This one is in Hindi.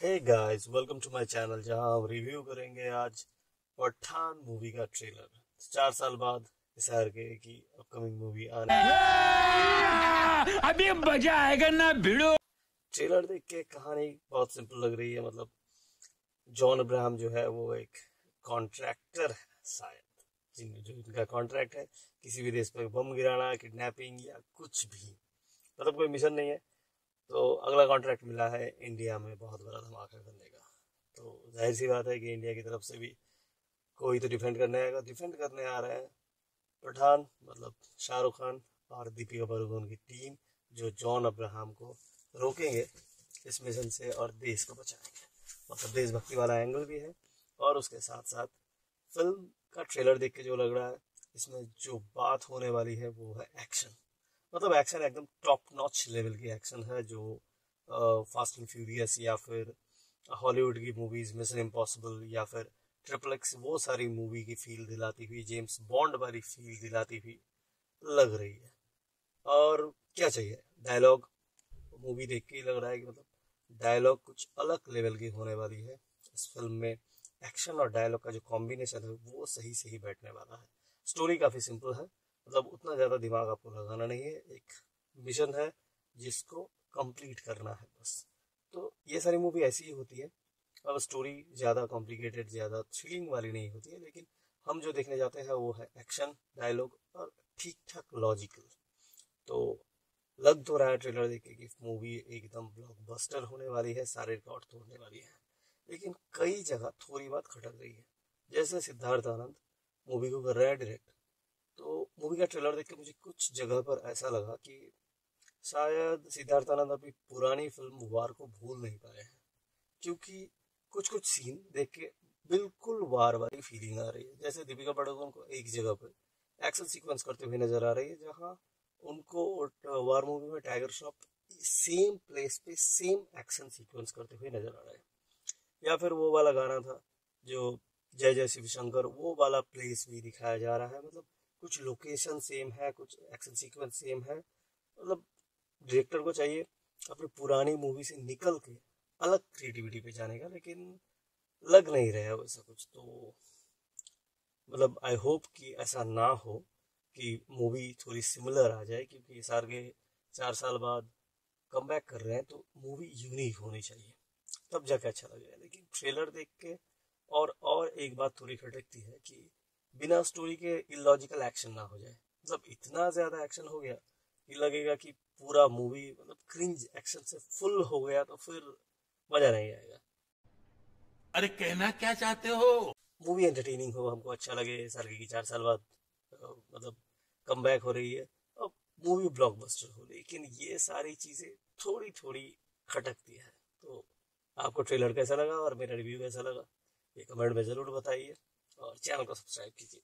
Hey guys welcome to my channel जहाँ हम रिव्यू करेंगे आज पठान मूवी का ट्रेलर चार साल बाद इस के की अपकमिंग मूवी आ रही अभी मज़ा आएगा ना भिड़ो। ट्रेलर देख के कहानी बहुत सिंपल लग रही है मतलब जॉन अब्राहम जो है वो एक कॉन्ट्रैक्टर है शायद। जिन जो इनका कॉन्ट्रैक्ट है किसी भी देश पर बम गिराना किडनैपिंग या कुछ भी। मतलब कोई मिशन नहीं है। तो अगला कॉन्ट्रैक्ट मिला है इंडिया में बहुत बड़ा धमाका करने का। तो ज़ाहिर सी बात है कि इंडिया की तरफ़ से भी कोई तो डिफेंड करने आएगा। डिफेंड करने आ रहे हैं पठान मतलब शाहरुख खान और दीपिका पादुकोण की टीम जो जॉन अब्राहम को रोकेंगे, इस मिशन से और देश को बचाएँगे। मतलब देशभक्ति वाला एंगल भी है और उसके साथ साथ फ़िल्म का ट्रेलर देख के जो लग रहा है, इसमें जो बात होने वाली है वो है एक्शन मतलब एक्शन एकदम टॉप नॉच लेवल की एक्शन है जो फास्ट एंड फ्यूरियस या फिर हॉलीवुड की मूवीज़ मिशन इम्पॉसिबल या फिर ट्रिपल एक्स वो सारी मूवी की फील दिलाती हुई जेम्स बॉन्ड वाली फील दिलाती हुई लग रही है। और क्या चाहिए? डायलॉग मूवी देख के ही लग रहा है कि मतलब डायलॉग कुछ अलग लेवल की होने वाली है। इस फ़िल्म में एक्शन और डायलॉग का जो कॉम्बिनेशन है, वो सही सही बैठने वाला है। स्टोरी काफ़ी सिंपल है। मतलब उतना ज़्यादा दिमाग आपको लगाना नहीं है, एक मिशन है जिसको कंप्लीट करना है बस। तो ये सारी मूवी ऐसी ही होती है। अब स्टोरी ज़्यादा कॉम्प्लिकेटेड ज़्यादा थ्रिलिंग वाली नहीं होती है, लेकिन हम जो देखने जाते हैं वो है एक्शन डायलॉग और ठीक ठाक लॉजिकल तो लग तो रहा है ट्रेलर देख के कि मूवी एकदम ब्लॉकबस्टर होने वाली है, सारे रिकॉर्ड तोड़ने वाली है। लेकिन कई जगह थोड़ी बात खटक रही है। जैसे सिद्धार्थ आनंद मूवी को कर रहा है डायरेक्ट तो मूवी का ट्रेलर देख के मुझे कुछ जगह पर ऐसा लगा कि शायद सिद्धार्थ आनंद अपनी पुरानी फ़िल्म वार को भूल नहीं पाए हैं। क्योंकि कुछ कुछ सीन देख के बिल्कुल वार वाली फीलिंग आ रही है। जैसे दीपिका पादुकोण को एक जगह पर एक्शन सीक्वेंस करते हुए नज़र आ रही है, जहाँ उनको वार मूवी में टाइगर श्रॉफ सेम प्लेस पे सेम एक्शन सीक्वेंस करते हुए नज़र आ रहा है। या फिर वो वाला गाना था जो जय जय शिव शंकर वो वाला प्लेस भी दिखाया जा रहा है। मतलब कुछ लोकेशन सेम है, कुछ एक्शन सीक्वेंस सेम है। मतलब डायरेक्टर को चाहिए अपनी पुरानी मूवी से निकल के अलग क्रिएटिविटी पे जाने का, लेकिन लग नहीं रहा है वैसा कुछ। तो मतलब आई होप कि ऐसा ना हो कि मूवी थोड़ी सिमिलर आ जाए, क्योंकि सार के चार साल बाद कम बैक कर रहे हैं तो मूवी यूनिक होनी चाहिए। तब जाके अच्छा लगेगा। लेकिन ट्रेलर देख के और और एक बात थोड़ी खटकती है कि बिना स्टोरी के इलॉजिकल एक्शन ना हो जाए। मतलब इतना ज़्यादा एक्शन हो गया कि लगेगा कि पूरा मूवी मतलब क्रिंज एक्शन से फुल हो गया तो फिर मज़ा नहीं आएगा। अरे कहना क्या चाहते हो? मूवी एंटरटेनिंग हो हमको अच्छा लगे सर की चार साल बाद मतलब कम बैक हो रही है। और मूवी ब्लॉकबस्टर हो लेकिन ये सारी चीज़ें थोड़ी थोड़ी खटकती है। तो आपको ट्रेलर कैसा लगा और मेरा रिव्यू कैसा लगा? ये कमेंट में ज़रूर बताइए। और चैनल को सब्सक्राइब कीजिए।